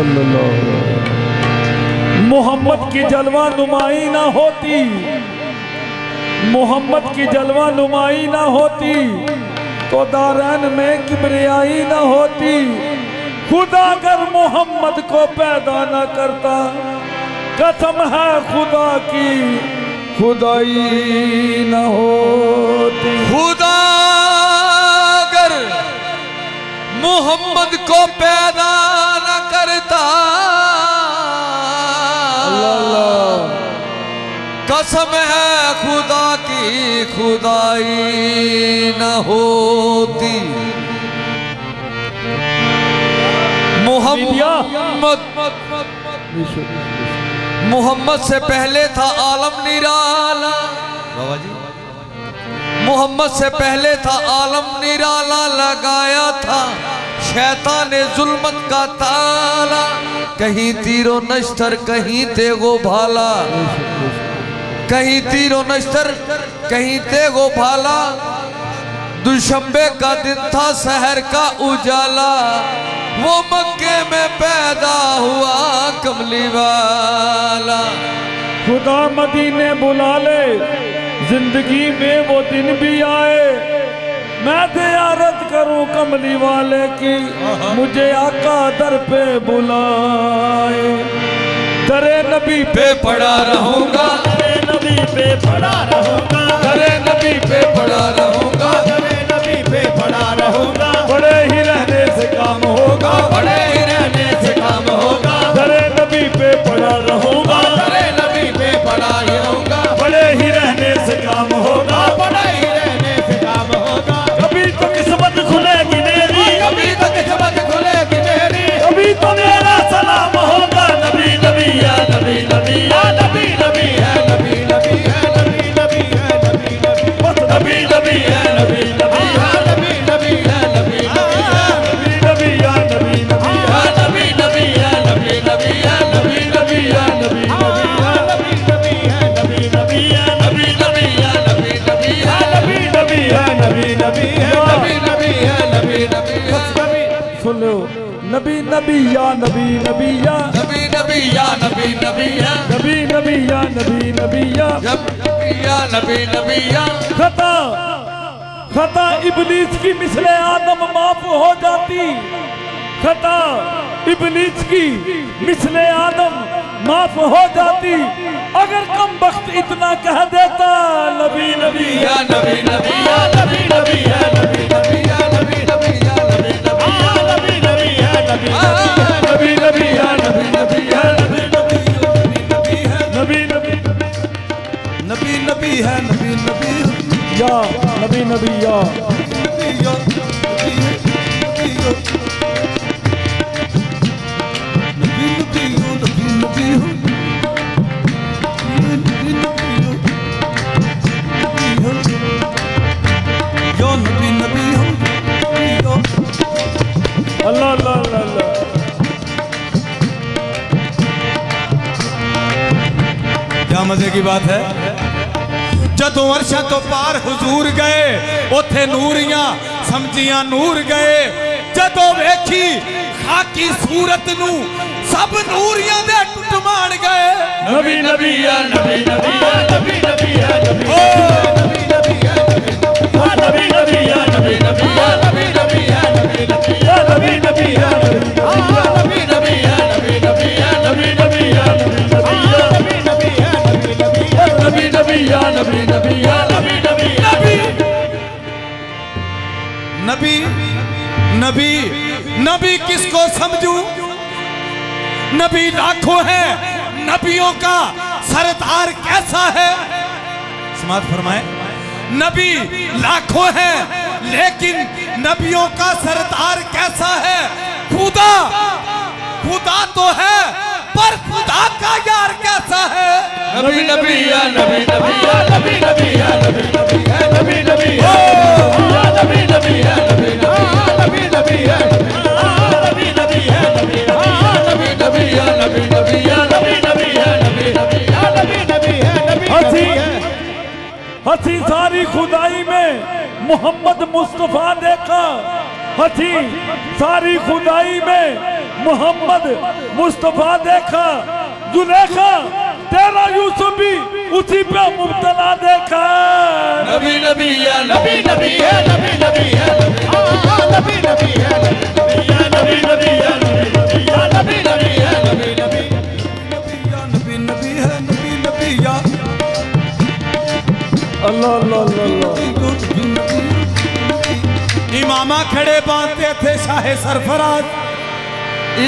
صلی اللہ علیہ وسلم. محمد کی جلوہ نمائی نہ ہوتی. محمد کی جلوہ نمائی نہ ہوتی. تو دارین میں کبریائی نہ ہوتی. خدا اگر محمد کو پیدا نہ کرتا. قسم ہے خدا کی. خدائی نہ ہوتی. خدا اگر محمد کو پیدا قسم ہے خدا کی خدائی نہ ہوتی۔ محمد محمد سے پہلے تھا عالم نرالا۔ بابا جی محمد سے پہلے تھا عالم نرالا لگایا تھا۔ شیطان ظلمت کا تالا۔ کہیں تیر و نشتر، کہیں تیغ بھالا۔ کہیں تیر و نشتر، کہیں تیغ بھالا۔ دوشنبے کا دن تھا سہر کا اجالا۔ وہ مکے میں پیدا ہوا کملی والا۔ خدا مدینے بلا لے، زندگی میں وہ دن بھی آئے۔ میں دیارت کروں کملی والے کی، مجھے آقا در پہ بلائے۔ در نبی پہ پڑا رہوں گا۔ نبی پہ پڑا رہوں گا۔ نبی نبی یا نبی نبی یا نبی نبی یا نبی نبی ہے نبی نبی یا نبی نبی یا نبی یا نبی نبی یا خطا خطا ابلیس کی مثل آدم معاف ہو جاتی خطا ابلیس کی مثل آدم معاف ہو جاتی اگر کم وقت اتنا کہہ دیتا نبی نبی یا نبی نبی یا نبی نبی ہے نبی نبی یا نبی مزے کی بات ہے؟ جدوں عرشاں تو پار حضور گئے اوتھے نوریاں سمجھیاں نور گئے۔ جدوں ویکھی خاکی صورت نو سب نوریاں دے ٹٹ مان گئے۔ نبی نبی یا نبی نبی یا نبی نبی یا نبی۔ نبی نبی نبی نبی کس کو سمجھوں نبی لاکھوں ہیں نبیوں کا سردار کیسا ہے سماعت فرمائے نبی لاکھوں ہیں لیکن نبیوں کا سردار کیسا ہے خدا خدا تو ہے پر خدا کا یار کیسا ہے نبی نبی ہے نبی نبی ہے نبی نبی ہے نبی نبی ہتھی ساری خدائی میں محمد مصطفیٰ دیکھا ہتھی ساری خدائی میں محمد مصطفیٰ دیکھا زلیخا تیرا یوسف بھی اسی پہ مبتلا دیکھا نبی نبی ہے نبی نبی ہے نبی نبی ہے نبی نبی ہے باندھتے تھے شاہ سرفراد۔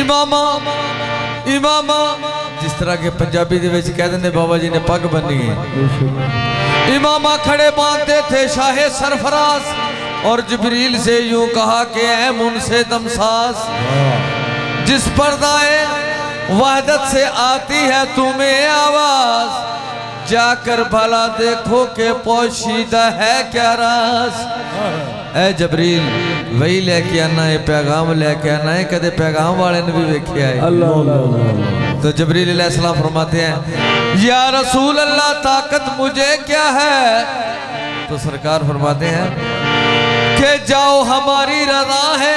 امامہ امامہ، جس طرح کے پنجابی دے وچ کہہ دینے بابا جی نے پگ بنی ہے امامہ کھڑے باندھتے تھے شاہ سرفراد اور جبریل سے یوں کہا کہ اے من سے دمساز جس پردائے وحدت سے آتی ہے تمہیں آواز۔ جا کر بھلا دیکھو کہ پوشیدہ ہے کیا راز اے جبریل وہی لے کے آنا ہے پیغام لے کے آنا ہے کدے پیغام والے نبی بھی ویکھیا ہے تو جبریل علیہ السلام فرماتے ہیں یا رسول اللہ طاقت مجھے کیا ہے تو سرکار فرماتے ہیں کہ جاؤ ہماری رضا ہے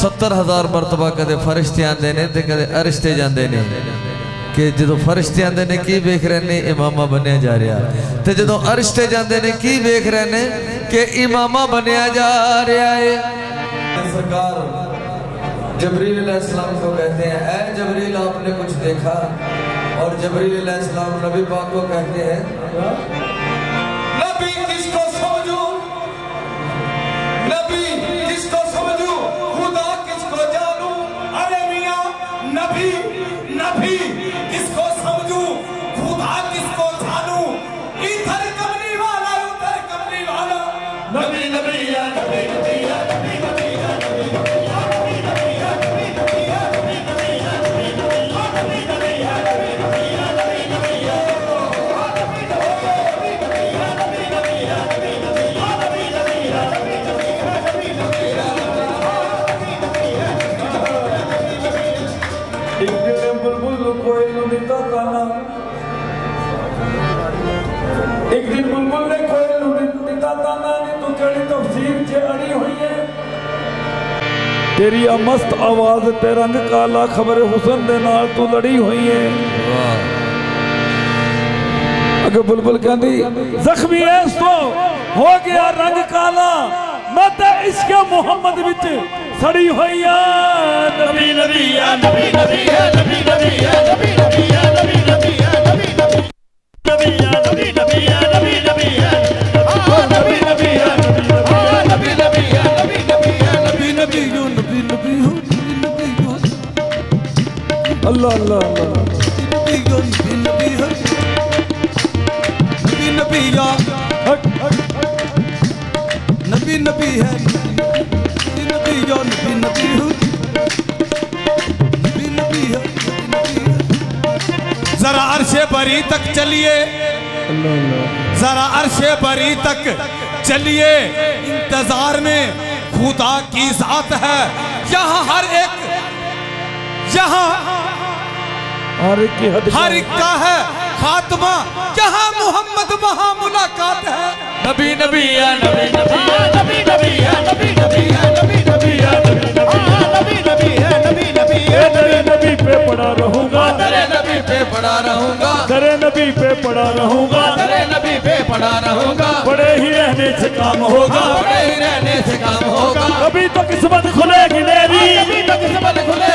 ستر ہزار مرتبہ کدے فرشتے آن دینے دے کدے ارشتے جان دینے کہ جدو فرشتے آن دینے کی بیک رہنے امامہ بنیا جا رہا۔ تے جدو ارشتے جان دینے کی بیک رہنے کہ امامہ بنیا جا رہا ہے۔ سرکار، جبریل علیہ السلام کو کہتے ہیں، اے جبریل، آپ نے کچھ دیکھا؟ اور جبریل علیہ السلام نبی پاک کو کہتے ہیں، نبی، کس کو سمجھو؟ نبی، کس کو شاہدانہ نے تو جڑی تفسیر چے اڑی ہوئی ہے تیری امست آواز تے رنگ کالا خبر حسن دے نال تو لڑی ہوئی ہے اگر بلبل کہندی زخمی ہے تو ہو گیا رنگ کالا میں تے عشق محمد وچ سڑی ہوئی ہے نبی نبی ہے نبی نبی ہے نبی نبی ہے نبی نبی ہے نبی نبی ہے نبی نبی ہے نبی نبی ہے نبی نبی ہے اللہ اللہ نبی نبی یا نبی نبی ہے۔ نبی نبی یا نبی نبی نبی نبی ہے۔ ذرا عرش بری تک چلیے۔ ذرا عرش بری تک چلیے۔ انتظار میں خدا کی ذات ہے۔ یہاں ہر ایک، یہاں ہر ایک ہر ایک کا ہے خاتمہ۔ جہاں محمد وہاں ملاقات ہے۔ نبی نبی ہے نبی نبی ہے نبی نبی ہے نبی نبی ہے نبی نبی ہے نبی نبی ہے نبی نبی ہے نبی پہ پڑا رہوں گا۔ درے نبی پہ پڑا رہوں گا۔ تیرے نبی پہ پڑا رہوں گا۔ تیرے نبی پہ پڑا رہوں گا۔ بڑے ہی رہنے سے کام ہوگا۔ بڑے ہی رہنے سے کام ہوگا۔ کبھی تو قسمت کھلے گی میری۔ کبھی تو قسمت کھلے